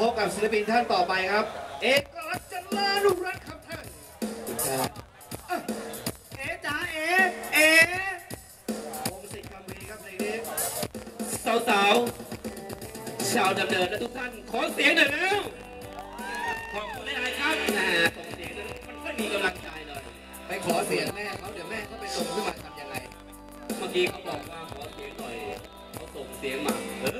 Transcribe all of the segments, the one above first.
พบกับศิลปินท่านต่อไปครับ เอกลักจันลานุรัตน์ครับท่านเอ๋จ๋าเอ๋เอ๋วงศิษย์คำวีครับเพลงนี้สาวๆชาวดำเนินและทุกท่านขอเสียงหน่อยแล้วขอบคุณหลายๆครับนะส่งเสียงนั้นมันค่อยมีกำลังใจหน่อยไปขอเสียงแม่เขาเดี๋ยวแม่เขาไปส่งขึ้นมาทำยังไง เมื่อกี้เขาบอกว่าขอเสียงหน่อยเขาส่งเสียงมาเออ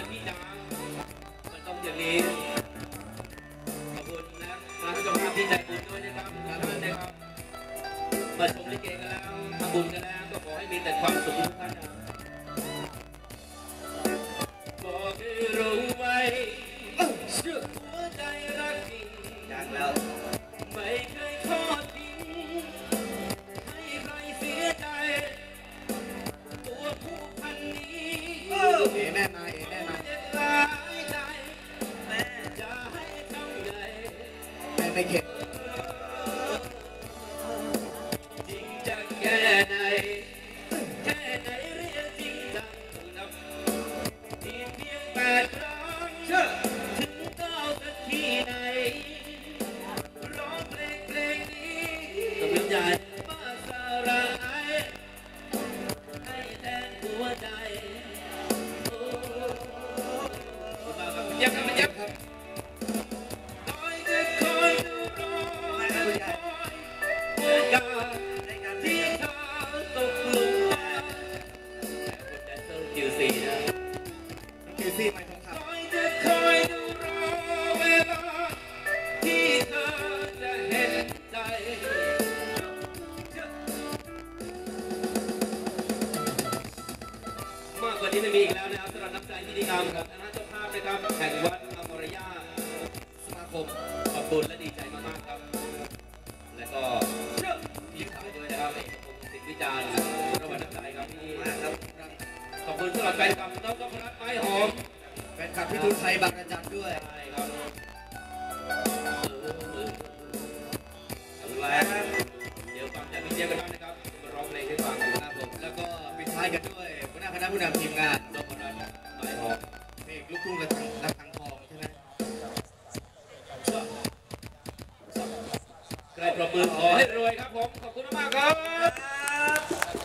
อยู่เป็นเพื่อนกันพี่จ้ามันต้องอย่างนี้ ขอบคุณนะมาให้เจ้าภาพที่ใจบุญด้วยนะครับทุกท่านนะครับมาชมลิเกกันแล้วทำบุญกันแล้วก็ขอให้มีแต่ความสุขทุกท่านนะ แว่านี้ไม่มีอีกแล้วนะครับสำหรับน้ำใจที่ดีงามครับคณะเจ้าภาพนะครับแห่งวัดอมรยาสมาคมขอบคุณและดีใจมากๆครับ และก็พี่สายด้วยนะครับเอกพงศ์สิทธิวิจารณ์ระหว่างน้ำใจครับที่มาครับขอบคุณสำหรับแฟนคลับน้องนพรัตน์ไม้หอมแฟนคลับพี่ทุนไทยบางระจันด้วย ด้วยหัวหน้าคณะผู้นำทีมงานนพรัตน์ไม้หอมเพลงลูกทุ่งระฆังระฆังทองใช่ไหมใครประมือขอให้รวยครับผม ขอบคุณมากครับ